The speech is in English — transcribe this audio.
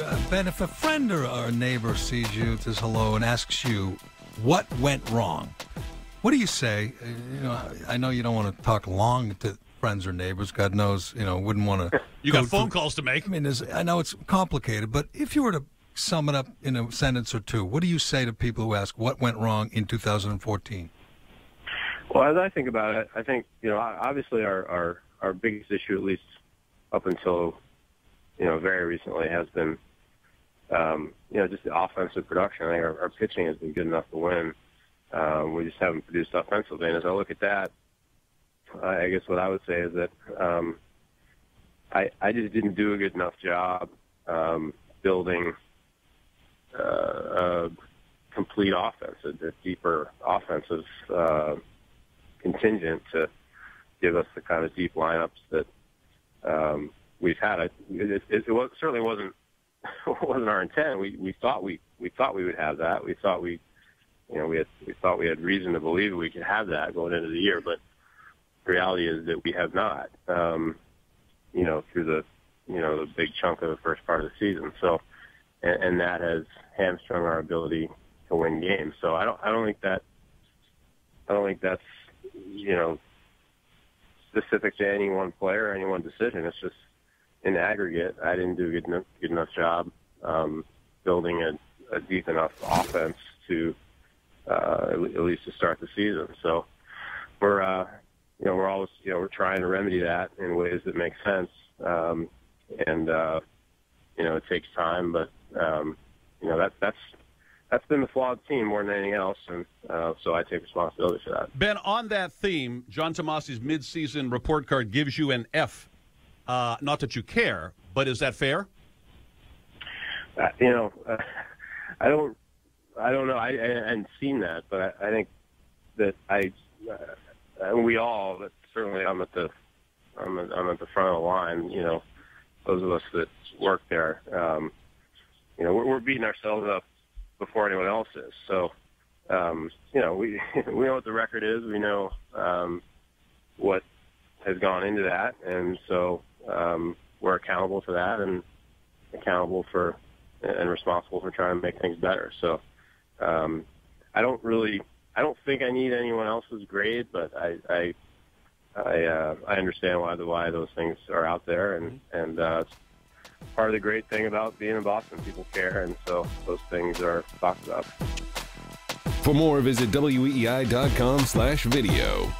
Uh, ben, if a friend or, or a neighbor sees you, says hello, and asks you what went wrong, what do you say? Uh, You know, I know you don't want to talk long to friends or neighbors. God knows, you know, wouldn't want to. You got phone calls to make. I mean, there's, I know it's complicated, but if you were to sum it up in a sentence or two, what do you say to people who ask what went wrong in 2014? Well, as I think about it, I think you know obviously our our our biggest issue, at least up until you know very recently, has been um, you know just the offensive production. I think our, our pitching has been good enough to win. Um, we just haven't produced offensively. And as I look at that, I guess what I would say is that um, I I just didn't do a good enough job um, building uh, a complete offense, a, deeper offensive uh, contingent to give us the kind of deep lineups that um, we've had. It, it, it was, certainly wasn't wasn't our intent. We we thought we we thought we would have that. We thought we you know we had we thought we had reason to believe we could have that going into the year, but the reality is that we have not. Um, you know through the you know the big chunk of the first part of the season. So and, and that has hamstrung our ability to win games. So I don't I don't think that I don't think that's you know specific to any one player or any one decision. It's just in aggregate, I didn't do a good enough, good enough job um, building a, a deep enough offense to uh, at least to start the season. So we're uh, you know we're always you know we're trying to remedy that in ways that make sense, um, and uh, you know it takes time, but um, you know that that's that's been the flawed team more than anything else, and uh, so I take responsibility for that. Ben, on that theme, Jon Tomase's midseason report card gives you an F. Uh, not that you care, but is that fair? Uh, you know, uh, I don't, I don't know. I, I hadn't seen that, but I, I think that I, uh, and we all, but certainly I'm at the, I'm at, I'm at the front of the line. You know, those of us that work there, um, you know, we're, we're beating ourselves up before anyone else is. So, um, you know, we we know what the record is. We know um, what has gone into that, and so um, we're accountable for that and accountable for and responsible for trying to make things better. So, um, I don't really, I don't think I need anyone else's grade, but I, I, I, uh, I understand why the why those things are out there, and and uh, it's part of the great thing about being in Boston. People care, and so those things are talked about. For more, visit weei.com slash video.